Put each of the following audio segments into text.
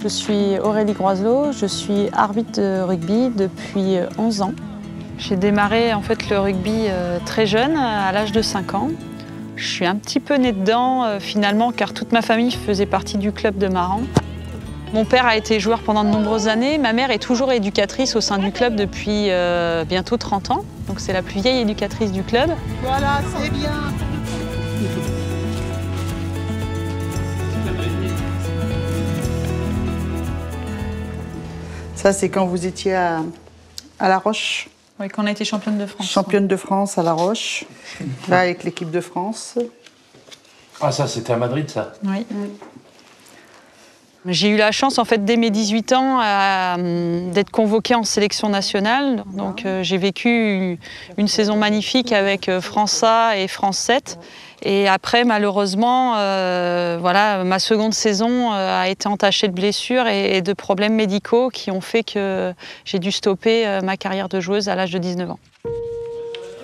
Je suis Aurélie Groiselot, je suis arbitre de rugby depuis 11 ans. J'ai démarré en fait le rugby euh, très jeune, à l'âge de 5 ans. Je suis un petit peu née dedans euh, finalement car toute ma famille faisait partie du club de Maran. Mon père a été joueur pendant de nombreuses années, ma mère est toujours éducatrice au sein du club depuis euh, bientôt 30 ans. Donc c'est la plus vieille éducatrice du club. Voilà, c'est bien. Ça, c'est quand vous étiez à, à La Roche, Oui, quand on a été championne de France. championne de France à La Roche, là, avec l'équipe de France. Ah, ça, c'était à Madrid, ça. Oui. J'ai eu la chance, en fait, dès mes 18 ans, hum, d'être convoquée en sélection nationale. Donc, euh, j'ai vécu une saison magnifique avec euh, France A et France 7. Et après, malheureusement, euh, voilà, ma seconde saison euh, a été entachée de blessures et, et de problèmes médicaux qui ont fait que j'ai dû stopper euh, ma carrière de joueuse à l'âge de 19 ans.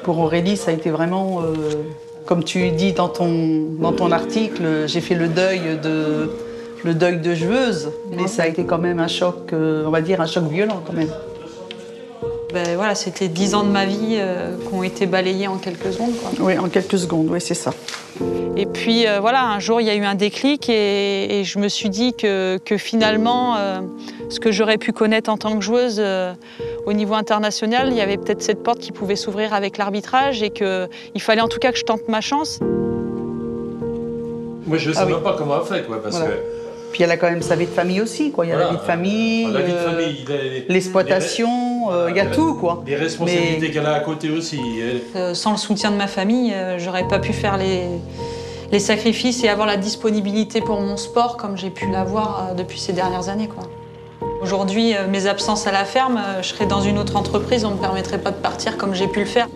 Pour Aurélie, ça a été vraiment, euh, comme tu dis dans ton, dans ton article, j'ai fait le deuil de, le deuil de joueuse, mais ça a été quand même un choc, on va dire un choc violent quand même. Ben, voilà, c'était 10 ans de ma vie euh, qui ont été balayés en quelques secondes. quoi. Oui, en quelques secondes, oui, c'est ça. Et puis euh, voilà, un jour il y a eu un déclic et, et je me suis dit que, que finalement, euh, ce que j'aurais pu connaître en tant que joueuse euh, au niveau international, il y avait peut-être cette porte qui pouvait s'ouvrir avec l'arbitrage et qu'il fallait en tout cas que je tente ma chance. Moi, je sais Ah oui. même pas comment elle a fait, quoi, parce Voilà. que. Puis elle a quand même sa vie de famille aussi, quoi. Il y a la Voilà. vie de famille, La vie de famille, les- l'exploitation, euh, il y a les- tout, quoi. Les responsabilités Mais- qu'elle a à côté aussi. Elle- Euh, sans le soutien de ma famille, euh, j'aurais pas pu faire les, les sacrifices et avoir la disponibilité pour mon sport comme j'ai pu l'avoir euh, depuis ces dernières années. quoi. Aujourd'hui, euh, mes absences à la ferme, euh, je serais dans une autre entreprise, on ne me permettrait pas de partir comme j'ai pu le faire.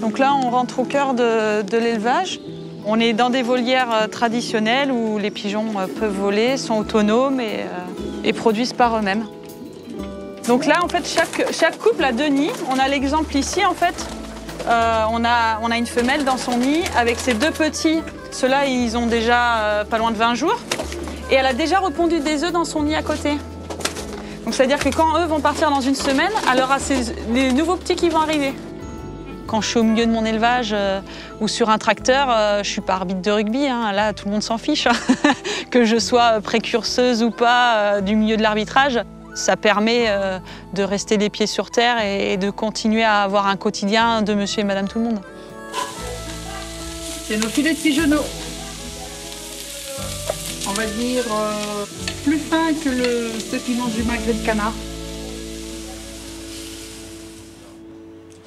Donc là, on rentre au cœur de, de l'élevage. On est dans des volières euh, traditionnelles où les pigeons euh, peuvent voler, sont autonomes et, euh, et produisent par eux-mêmes. Donc là, en fait, chaque, couple a deux nids. On a l'exemple ici, en fait. Euh, on, a, une femelle dans son nid avec ses deux petits. Ceux-là, ils ont déjà euh, pas loin de 20 jours. Et elle a déjà repondu des œufs dans son nid à côté. Donc c'est-à-dire que quand eux vont partir dans une semaine, elle aura ses- les nouveaux petits qui vont arriver. Quand je suis au milieu de mon élevage euh, ou sur un tracteur, euh, je suis pas arbitre de rugby. hein. Là, tout le monde s'en fiche. que je sois précurseuse ou pas euh, du milieu de l'arbitrage, ça permet euh, de rester les pieds sur terre et, de continuer à avoir un quotidien de monsieur et madame tout le monde. C'est nos filets de pigeonneaux. On va dire plus fin que le, ceux qui mangent du magret de canard.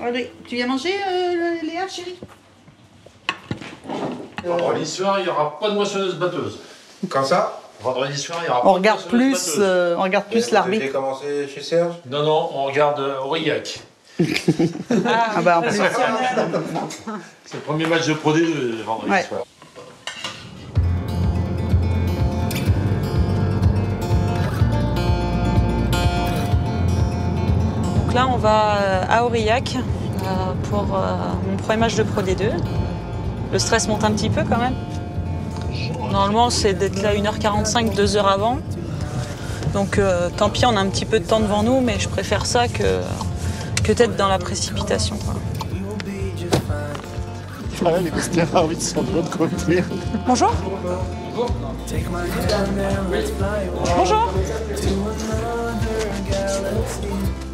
Allez, tu viens manger, euh, Léa, chérie? Vendredi soir, il n'y aura pas de moissonneuse batteuse. Quand ça? Vendredi soir, il n'y aura On pas regarde plus, euh, on regarde plus J'ai l'arbitre. commencé chez Serge? Non, non, on regarde euh, Aurillac. Ah bah en plus. C'est le premier match de Pro D2 euh, vendredi Ouais. soir. Va euh, à Aurillac euh, pour euh, mon premier match de Pro D2. Le stress monte un petit peu quand même. Normalement, c'est d'être là 1h45, 2h avant. Donc euh, tant pis, on a un petit peu de temps devant nous, mais je préfère ça que, que d'être dans la précipitation. quoi. les vestiaires arbitres sont de l'autre côté. Bonjour. Bonjour.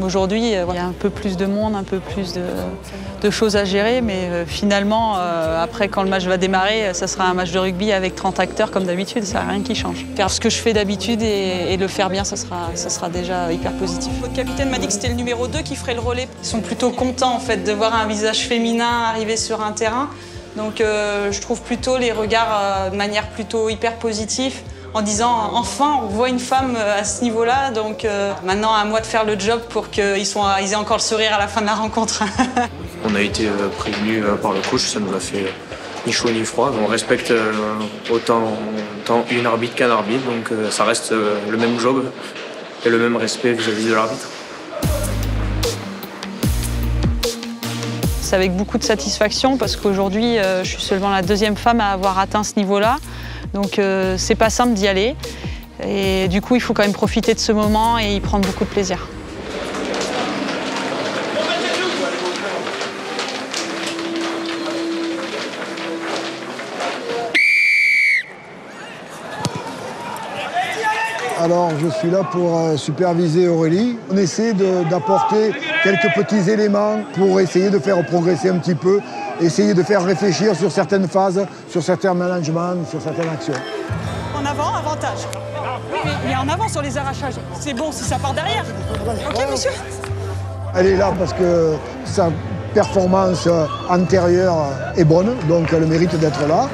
Aujourd'hui, euh, il y a un peu plus de monde, un peu plus de, de choses à gérer, mais euh, finalement, euh, après, quand le match va démarrer, ça sera un match de rugby avec 30 acteurs comme d'habitude, ça n'a rien qui change. Faire ce que je fais d'habitude et, et le faire bien, ça sera, ça sera déjà hyper positif. Votre capitaine m'a dit que c'était le numéro 2 qui ferait le relais. Ils sont plutôt contents en fait de voir un visage féminin arriver sur un terrain. Donc euh, je trouve plutôt les regards euh, de manière plutôt hyper positive en disant enfin on voit une femme à ce niveau-là, donc euh, maintenant à moi de faire le job pour qu'ils aient encore le sourire à la fin de la rencontre. On a été euh, prévenus euh, par le coach, ça nous a fait euh, ni chaud ni froid. On respecte euh, autant, une arbitre qu'un arbitre, donc euh, ça reste euh, le même job et le même respect vis-à-vis de l'arbitre. Avec beaucoup de satisfaction parce qu'aujourd'hui euh, je suis seulement la deuxième femme à avoir atteint ce niveau-là, donc euh, c'est pas simple d'y aller. Et du coup il faut quand même profiter de ce moment et y prendre beaucoup de plaisir. Alors, je suis là pour euh, superviser Aurélie. On essaie d'apporter quelques petits éléments pour essayer de faire progresser un petit peu, essayer de faire réfléchir sur certaines phases, sur certains managements, sur certaines actions. En avant, avantage. Oui, mais, mais en avant sur les arrachages. C'est bon si ça part derrière. Ok, monsieur Elle est là parce que sa performance euh, antérieure est bonne, donc elle mérite d'être là.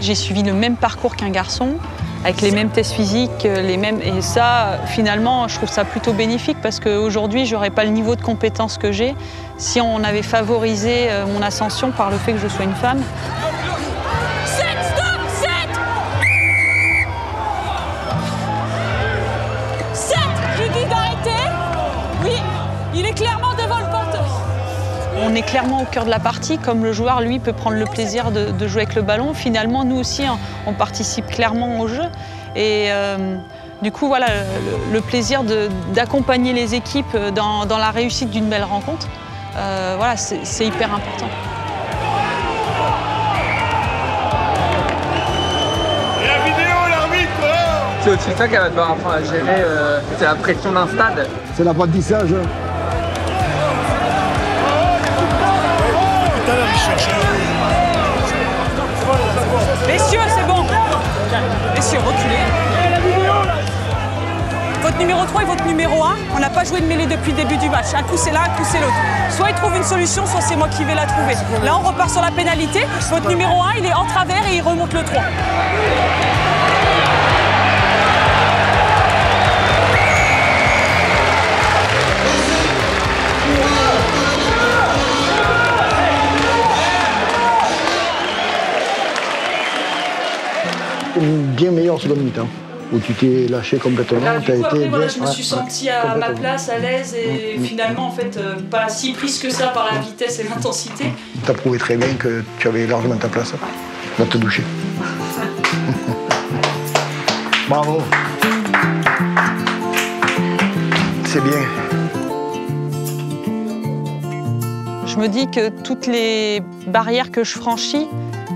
J'ai suivi le même parcours qu'un garçon, avec les mêmes tests physiques, euh, les mêmes. Et ça, finalement, je trouve ça plutôt bénéfique parce qu'aujourd'hui, je n'aurais pas le niveau de compétence que j'ai si on avait favorisé euh, mon ascension par le fait que je sois une femme. On est clairement au cœur de la partie, comme le joueur, lui, peut prendre le plaisir de, de jouer avec le ballon. Finalement, nous aussi, on, on participe clairement au jeu. Et euh, du coup, voilà, le, le plaisir d'accompagner les équipes dans, dans la réussite d'une belle rencontre, euh, voilà, c'est hyper important. C'est aussi ça qu'elle va devoir apprendre à gérer, euh, c'est la pression d'un stade. C'est l'apprentissage. Numéro 3 et votre numéro 1, on n'a pas joué de mêlée depuis le début du match. Un coup c'est l'un, un coup c'est l'autre. Soit ils trouvent une solution, soit c'est moi qui vais la trouver. Là, on repart sur la pénalité. Votre numéro 1, il est en travers et il remonte le 3. Une bien meilleure seconde mi-temps, où tu t'es lâché complètement. Là, du t'as coup, après, voilà, je me ouais, suis ouais, sentie à ma place, à l'aise, et finalement, en fait, euh, pas si prise que ça par la vitesse et l'intensité. T'as prouvé très bien que tu avais largement ta place. Va te doucher. Bravo. C'est bien. Je me dis que toutes les barrières que je franchis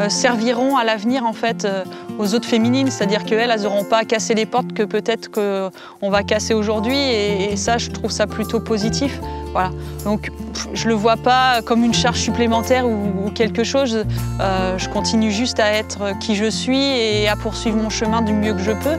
serviront à l'avenir en fait euh, aux autres féminines, c'est-à-dire qu'elles, elles n'auront pas à casser les portes que peut-être qu'on va casser aujourd'hui et, ça, je trouve ça plutôt positif. Voilà. Donc, je le vois pas comme une charge supplémentaire ou, ou quelque chose. Euh, je continue juste à être qui je suis et à poursuivre mon chemin du mieux que je peux.